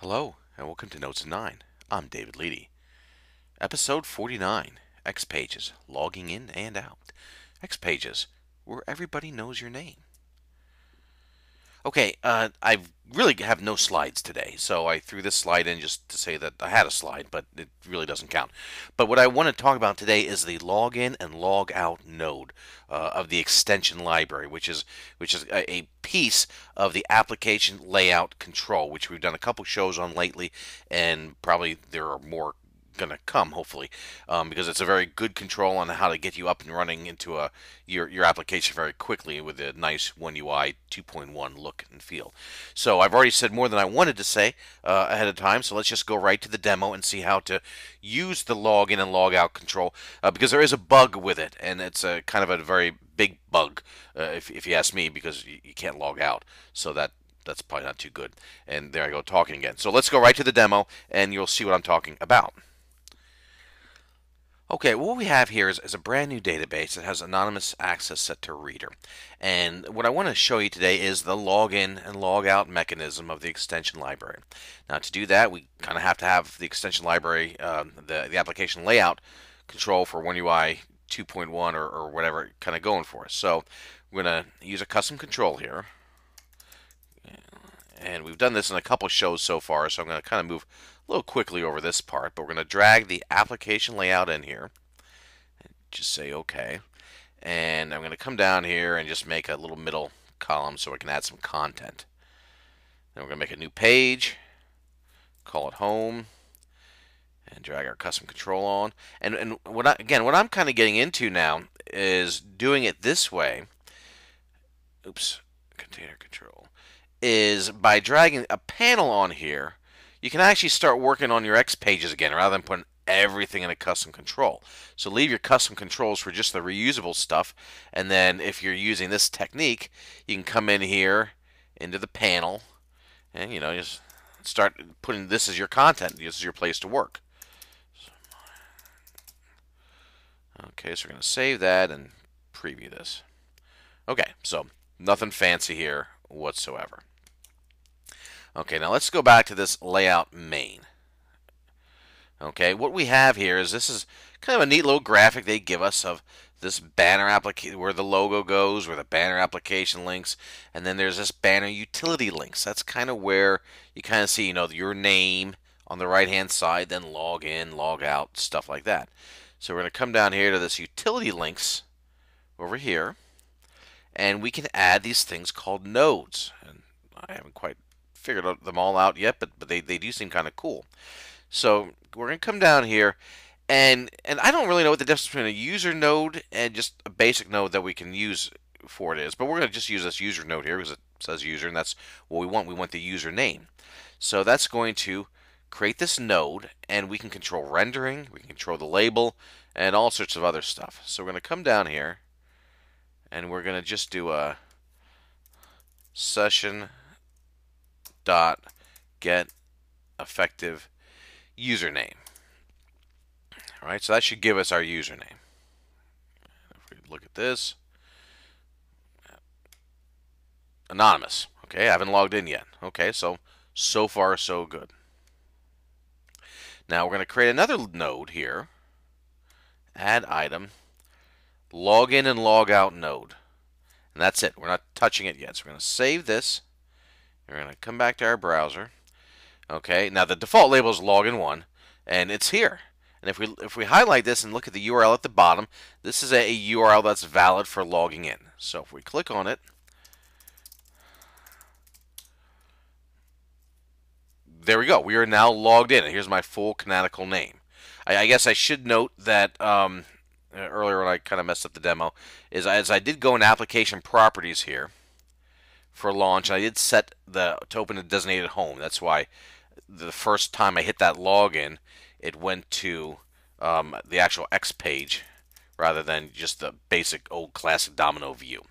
Hello, and welcome to Notes 9. I'm David Leedy. Episode 49 XPages, logging in and out. XPages, where everybody knows your name. Okay, uh, I really have no slides today, so I threw this slide in just to say that I had a slide, but it really doesn't count. But what I want to talk about today is the login and log out node uh, of the extension library, which is which is a, a piece of the application layout control, which we've done a couple shows on lately, and probably there are more going to come hopefully um, because it's a very good control on how to get you up and running into a your, your application very quickly with a nice One UI 2.1 look and feel. So I've already said more than I wanted to say uh, ahead of time, so let's just go right to the demo and see how to use the login and log out control uh, because there is a bug with it and it's a kind of a very big bug uh, if, if you ask me because you, you can't log out. So that that's probably not too good. And there I go talking again. So let's go right to the demo and you'll see what I'm talking about. Okay, what we have here is, is, a brand new database that has anonymous access set to reader. And what I want to show you today is the login and logout mechanism of the extension library. Now to do that, we kind of have to have the extension library, um, the, the application layout control for One UI 2.1 or, or whatever kind of going for us. So we're going to use a custom control here. And we've done this in a couple shows so far, so I'm going to kind of move a little quickly over this part, but we're going to drag the application layout in here. And just say OK. And I'm going to come down here and just make a little middle column so we can add some content. Then we're going to make a new page, call it home, and drag our custom control on. And, and what I, again, what I'm kind of getting into now is doing it this way. Oops, container control. Is by dragging a panel on here you can actually start working on your XPages again rather than putting everything in a custom control. So leave your custom controls for just the reusable stuff. And then if you're using this technique, you can come in here into the panel and, you know, just start putting this as your content. This is your place to work. Okay, so we're going to save that and preview this. Okay, so nothing fancy here whatsoever. Okay, now let's go back to this layout main. Okay, what we have here is this is kind of a neat little graphic they give us of this banner application where the logo goes, where the banner application links, and then there's this banner utility links. That's kind of where you kind of see, you know, your name on the right hand side, then log in, log out, stuff like that. So we're going to come down here to this utility links over here, and we can add these things called nodes. And I haven't quite figured them all out yet, but, but they, they do seem kind of cool. So we're going to come down here, and and I don't really know what the difference between a user node and just a basic node that we can use for it is, but we're going to just use this user node here because it says user, and that's what we want. We want the user name. So that's going to create this node, and we can control rendering, we can control the label, and all sorts of other stuff. So we're going to come down here, and we're going to just do a session dot get effective username. All right, so that should give us our username. If we look at this, anonymous. Okay, I haven't logged in yet. Okay, so so far so good. Now we're going to create another node here. Add item, login and log out node. And that's it. We're not touching it yet. So we're going to save this. We're going to come back to our browser. Okay, now the default label is login1, and it's here. And if we if we highlight this and look at the URL at the bottom, this is a, URL that's valid for logging in. So if we click on it, there we go. We are now logged in. Here's my full canonical name. I, I guess I should note that um, earlier when I kind of messed up the demo is as I did go in application properties here for launch. I did set the to open a designated home. That's why the first time I hit that login, it went to um, the actual XPage rather than just the basic old classic domino view.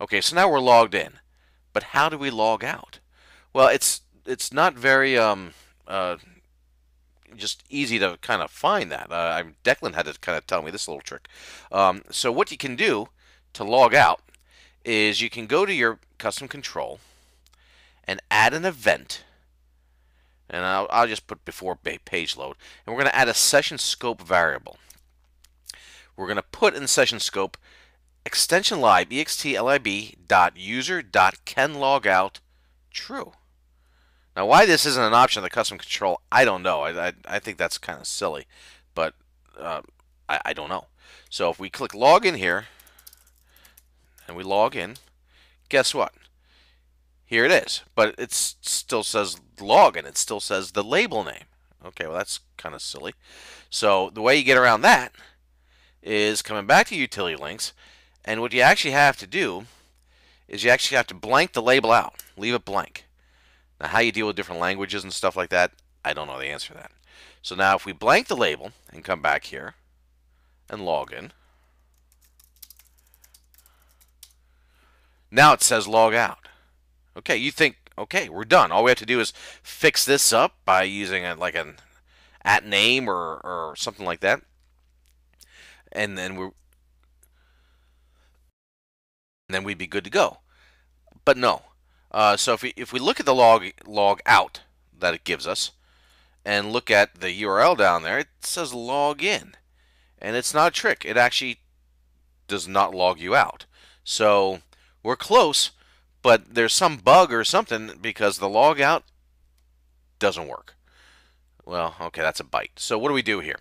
Okay, so now we're logged in, but how do we log out? Well, it's it's not very um, uh, just easy to kind of find that. Uh, Declan had to kind of tell me this little trick. Um, so what you can do to log out is you can go to your custom control and add an event and I'll, I'll just put before page load, and we're going to add a session scope variable. We're going to put in session scope extension lib extlib dot user dot can log out true. Now, why this isn't an option of the custom control, I don't know. I, I, I think that's kind of silly, but uh, I, I don't know. So if we click login here, and we log in, guess what? Here it is, but it still says login. It still says the label name. Okay, well that's kind of silly. So the way you get around that is coming back to utility links, and what you actually have to do is you actually have to blank the label out, leave it blank. Now how you deal with different languages and stuff like that, I don't know the answer to that. So now if we blank the label and come back here and log in, now it says log out. Okay, you think, okay, we're done. All we have to do is fix this up by using a, like an at name or, or something like that. And then we're and then we'd be good to go. But no. Uh, so if we, if we look at the log log out that it gives us and look at the URL down there, it says log in. And it's not a trick. It actually does not log you out. So we're close, but there's some bug or something because the logout doesn't work. Well, okay, that's a bite. So what do we do here?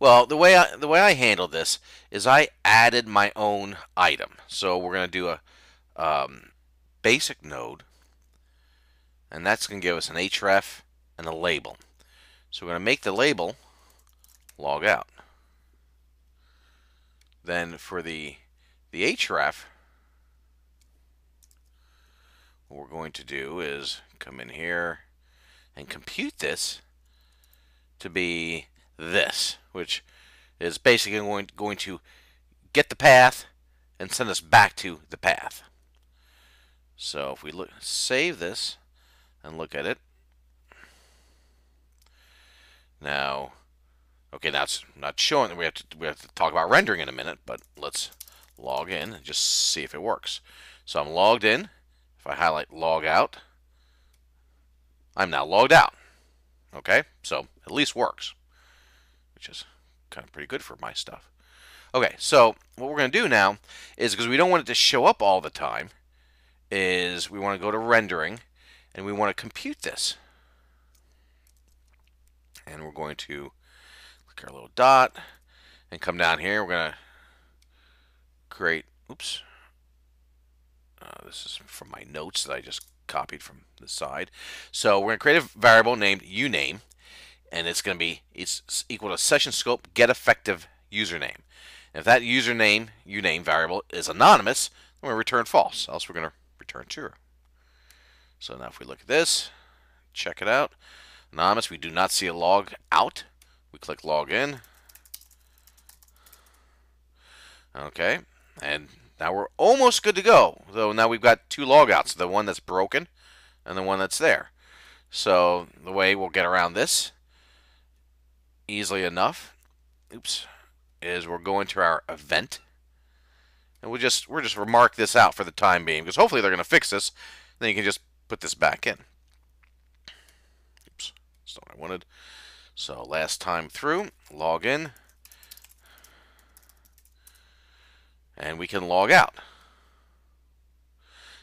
Well, the way I, the way I handle this is I added my own item. So we're going to do a um, basic node, and that's going to give us an href and a label. So we're going to make the label log out. Then for the the href, what we're going to do is come in here and compute this to be this, which is basically going, going to get the path and send us back to the path. So if we look, save this and look at it. Now, okay, that's not showing. We have to we have to talk about rendering in a minute, but let's log in and just see if it works. So I'm logged in. If I highlight log out, I'm now logged out. Okay, so at least works, which is kind of pretty good for my stuff. Okay, so what we're going to do now is because we don't want it to show up all the time, is we want to go to rendering and we want to compute this. And we're going to click our little dot and come down here. We're going to create, oops, uh, this is from my notes that I just copied from the side. So we're going to create a variable named uname, and it's going to be it's equal to session scope get effective username. if that username uname variable is anonymous, then we return false. Else we're going to return true. So now if we look at this, check it out. Anonymous, we do not see a log out. We click log in. Okay, and now we're almost good to go. though now we've got two logouts, the one that's broken and the one that's there. So the way we'll get around this easily enough, oops, is we're going to our event. And we'll just we'll just remark this out for the time being because hopefully they're going to fix this. Then you can just put this back in. Oops, that's not what I wanted. So last time through, log in. And we can log out.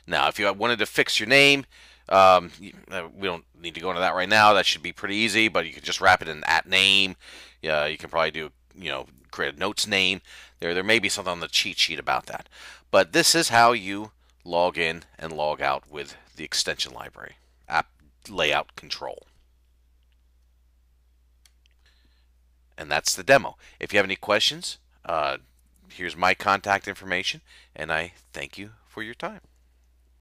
Now, if you wanted to fix your name, um, uh, we don't need to go into that right now. That should be pretty easy, but you can just wrap it in at name. Yeah, you can probably do, you know, create a notes name. There, there may be something on the cheat sheet about that. But this is how you log in and log out with the extension library, app layout control. And that's the demo. If you have any questions, uh, here's my contact information, and I thank you for your time.